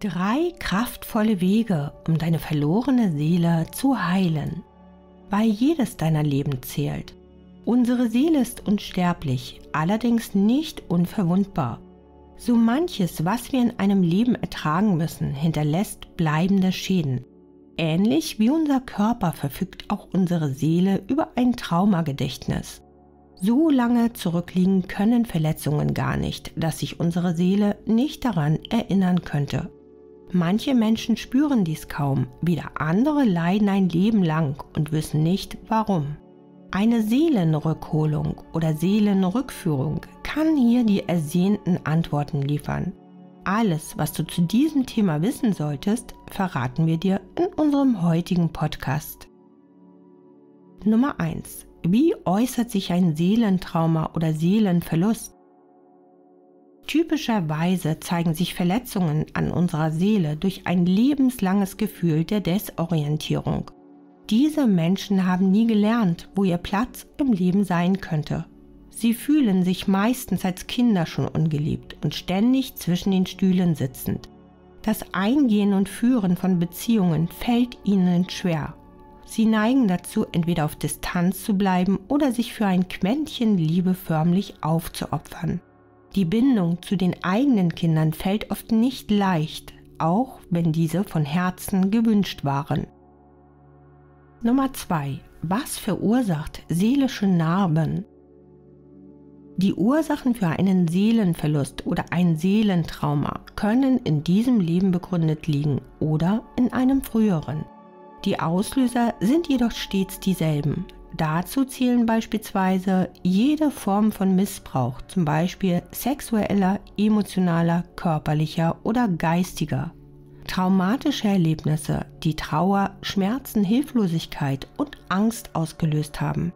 Drei kraftvolle Wege, um deine verlorene Seele zu heilen, weil jedes deiner Leben zählt. Unsere Seele ist unsterblich, allerdings nicht unverwundbar. So manches, was wir in einem Leben ertragen müssen, hinterlässt bleibende Schäden. Ähnlich wie unser Körper verfügt auch unsere Seele über ein Traumagedächtnis. So lange zurückliegen können Verletzungen gar nicht, dass sich unsere Seele nicht daran erinnern könnte. Manche Menschen spüren dies kaum, wieder andere leiden ein Leben lang und wissen nicht warum. Eine Seelenrückholung oder Seelenrückführung kann hier die ersehnten Antworten liefern. Alles, was du zu diesem Thema wissen solltest, verraten wir dir in unserem heutigen Podcast. Nummer 1. Wie äußert sich ein Seelentrauma oder Seelenverlust? Typischerweise zeigen sich Verletzungen an unserer Seele durch ein lebenslanges Gefühl der Desorientierung. Diese Menschen haben nie gelernt, wo ihr Platz im Leben sein könnte. Sie fühlen sich meistens als Kinder schon ungeliebt und ständig zwischen den Stühlen sitzend. Das Eingehen und Führen von Beziehungen fällt ihnen schwer. Sie neigen dazu, entweder auf Distanz zu bleiben oder sich für ein Quäntchen Liebe förmlich aufzuopfern. Die Bindung zu den eigenen Kindern fällt oft nicht leicht, auch wenn diese von Herzen gewünscht waren. Nummer 2. Was verursacht seelische Narben? Die Ursachen für einen Seelenverlust oder ein Seelentrauma können in diesem Leben begründet liegen oder in einem früheren. Die Auslöser sind jedoch stets dieselben, Dazu zählen beispielsweise jede Form von Missbrauch, zum Beispiel sexueller, emotionaler, körperlicher oder geistiger. Traumatische Erlebnisse, die Trauer, Schmerzen, Hilflosigkeit und Angst ausgelöst haben.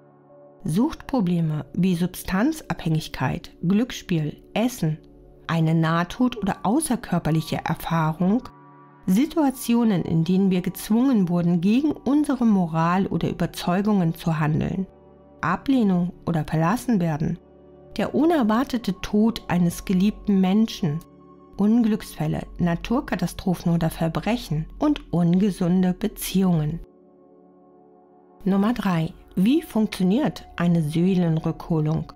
Suchtprobleme wie Substanzabhängigkeit, Glücksspiel, Essen, eine Nahtod- oder außerkörperliche Erfahrung Situationen, in denen wir gezwungen wurden, gegen unsere Moral oder Überzeugungen zu handeln, Ablehnung oder verlassen werden, der unerwartete Tod eines geliebten Menschen, Unglücksfälle, Naturkatastrophen oder Verbrechen und ungesunde Beziehungen. Nummer 3. Wie funktioniert eine Seelenrückholung?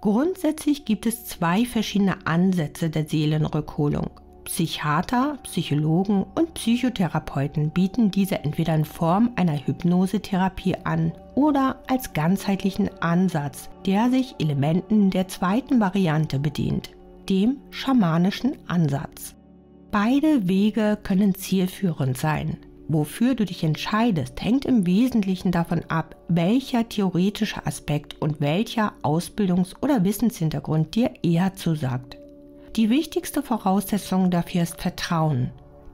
Grundsätzlich gibt es zwei verschiedene Ansätze der Seelenrückholung. Psychiater, Psychologen und Psychotherapeuten bieten diese entweder in Form einer Hypnosetherapie an oder als ganzheitlichen Ansatz, der sich Elementen der zweiten Variante bedient, dem schamanischen Ansatz. Beide Wege können zielführend sein. Wofür du dich entscheidest, hängt im Wesentlichen davon ab, welcher theoretische Aspekt und welcher Ausbildungs- oder Wissenshintergrund dir eher zusagt. Die wichtigste Voraussetzung dafür ist Vertrauen.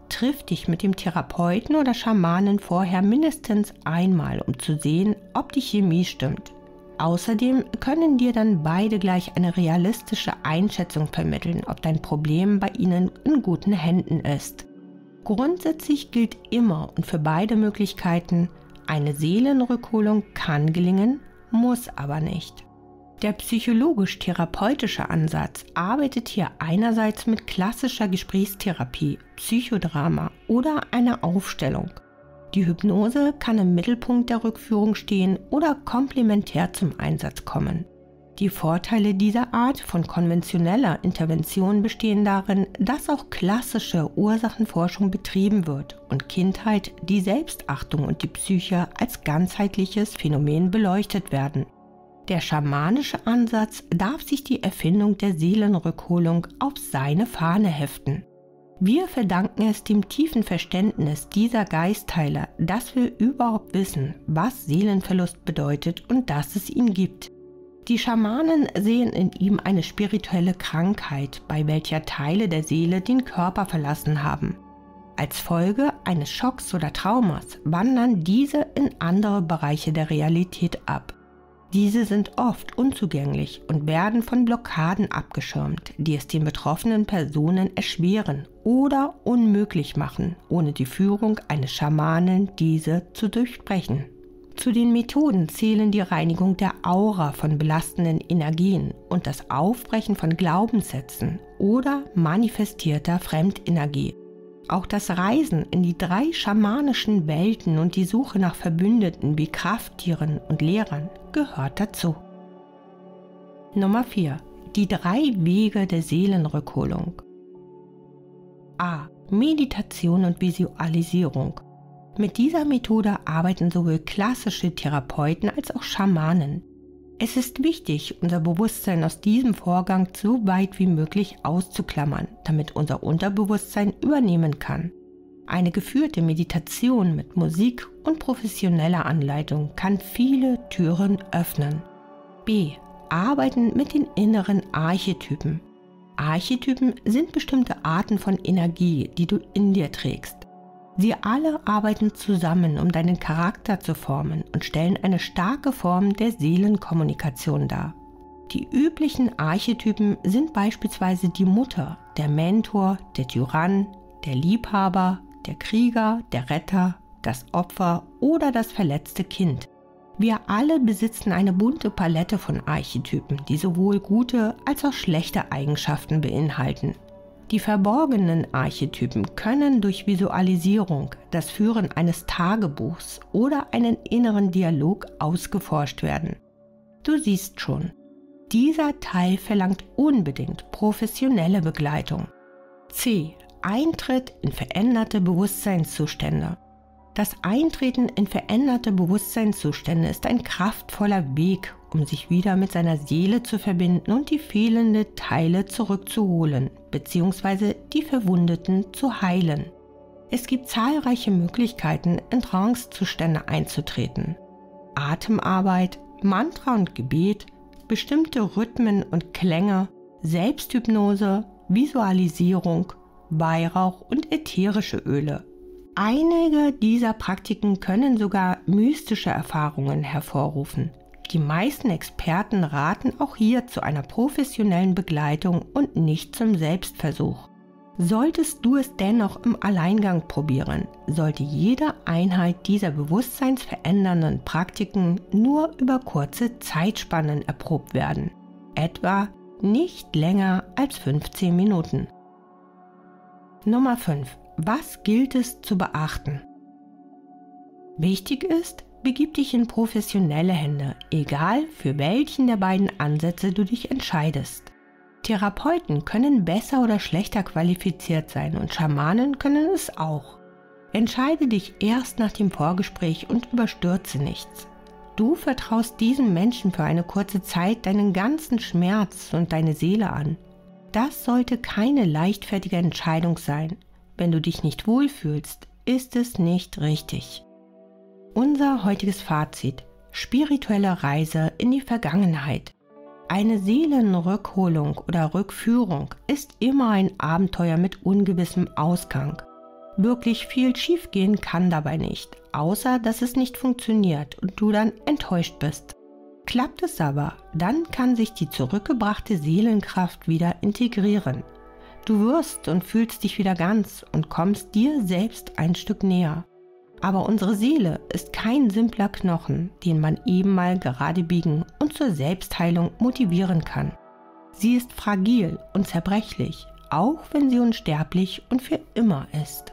Triff dich mit dem Therapeuten oder Schamanen vorher mindestens einmal, um zu sehen, ob die Chemie stimmt. Außerdem können dir dann beide gleich eine realistische Einschätzung vermitteln, ob dein Problem bei ihnen in guten Händen ist. Grundsätzlich gilt immer und für beide Möglichkeiten, eine Seelenrückholung kann gelingen, muss aber nicht. Der psychologisch-therapeutische Ansatz arbeitet hier einerseits mit klassischer Gesprächstherapie, Psychodrama oder einer Aufstellung. Die Hypnose kann im Mittelpunkt der Rückführung stehen oder komplementär zum Einsatz kommen. Die Vorteile dieser Art von konventioneller Intervention bestehen darin, dass auch klassische Ursachenforschung betrieben wird und Kindheit, die Selbstachtung und die Psyche als ganzheitliches Phänomen beleuchtet werden. Der schamanische Ansatz darf sich die Erfindung der Seelenrückholung auf seine Fahne heften. Wir verdanken es dem tiefen Verständnis dieser Geistteiler, dass wir überhaupt wissen, was Seelenverlust bedeutet und dass es ihn gibt. Die Schamanen sehen in ihm eine spirituelle Krankheit, bei welcher Teile der Seele den Körper verlassen haben. Als Folge eines Schocks oder Traumas wandern diese in andere Bereiche der Realität ab. Diese sind oft unzugänglich und werden von Blockaden abgeschirmt, die es den betroffenen Personen erschweren oder unmöglich machen, ohne die Führung eines Schamanen diese zu durchbrechen. Zu den Methoden zählen die Reinigung der Aura von belastenden Energien und das Aufbrechen von Glaubenssätzen oder manifestierter Fremdenergie. Auch das Reisen in die drei schamanischen Welten und die Suche nach Verbündeten wie Krafttieren und Lehrern gehört dazu. Nummer 4. Die drei Wege der Seelenrückholung. A. Meditation und Visualisierung. Mit dieser Methode arbeiten sowohl klassische Therapeuten als auch Schamanen. Es ist wichtig, unser Bewusstsein aus diesem Vorgang so weit wie möglich auszuklammern, damit unser Unterbewusstsein übernehmen kann. Eine geführte Meditation mit Musik und professioneller Anleitung kann viele Türen öffnen. B. Arbeiten mit den inneren Archetypen. Archetypen sind bestimmte Arten von Energie, die du in dir trägst. Sie alle arbeiten zusammen, um deinen Charakter zu formen und stellen eine starke Form der Seelenkommunikation dar. Die üblichen Archetypen sind beispielsweise die Mutter, der Mentor, der Tyrann, der Liebhaber, der Krieger, der Retter, das Opfer oder das verletzte Kind. Wir alle besitzen eine bunte Palette von Archetypen, die sowohl gute als auch schlechte Eigenschaften beinhalten. Die verborgenen Archetypen können durch Visualisierung, das Führen eines Tagebuchs oder einen inneren Dialog ausgeforscht werden. Du siehst schon, dieser Teil verlangt unbedingt professionelle Begleitung. C. Eintritt in veränderte Bewusstseinszustände. Das Eintreten in veränderte Bewusstseinszustände ist ein kraftvoller Weg, um sich wieder mit seiner Seele zu verbinden und die fehlenden Teile zurückzuholen bzw. die Verwundeten zu heilen. Es gibt zahlreiche Möglichkeiten, in Trancezustände einzutreten. Atemarbeit, Mantra und Gebet, bestimmte Rhythmen und Klänge, Selbsthypnose, Visualisierung, Weihrauch und ätherische Öle. Einige dieser Praktiken können sogar mystische Erfahrungen hervorrufen. Die meisten Experten raten auch hier zu einer professionellen Begleitung und nicht zum Selbstversuch. Solltest du es dennoch im Alleingang probieren, sollte jede Einheit dieser bewusstseinsverändernden Praktiken nur über kurze Zeitspannen erprobt werden, etwa nicht länger als 15 Minuten. Nummer 5. Was gilt es zu beachten? Wichtig ist, begib dich in professionelle Hände, egal für welchen der beiden Ansätze du dich entscheidest. Therapeuten können besser oder schlechter qualifiziert sein und Schamanen können es auch. Entscheide dich erst nach dem Vorgespräch und überstürze nichts. Du vertraust diesem Menschen für eine kurze Zeit deinen ganzen Schmerz und deine Seele an. Das sollte keine leichtfertige Entscheidung sein. Wenn du dich nicht wohlfühlst, ist es nicht richtig. Unser heutiges Fazit. Spirituelle Reise in die Vergangenheit. Eine Seelenrückholung oder Rückführung ist immer ein Abenteuer mit ungewissem Ausgang. Wirklich viel schiefgehen kann dabei nicht, außer dass es nicht funktioniert und du dann enttäuscht bist. Klappt es aber, dann kann sich die zurückgebrachte Seelenkraft wieder integrieren. Du wirst und fühlst dich wieder ganz und kommst dir selbst ein Stück näher. Aber unsere Seele ist kein simpler Knochen, den man eben mal gerade biegen und zur Selbstheilung motivieren kann. Sie ist fragil und zerbrechlich, auch wenn sie unsterblich und für immer ist.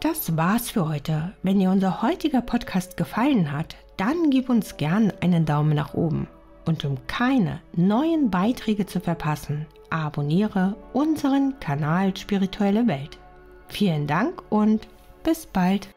Das war's für heute. Wenn dir unser heutiger Podcast gefallen hat, dann gib uns gern einen Daumen nach oben. Und um keine neuen Beiträge zu verpassen, abonniere unseren Kanal Spirituelle Welt. Vielen Dank und bis bald.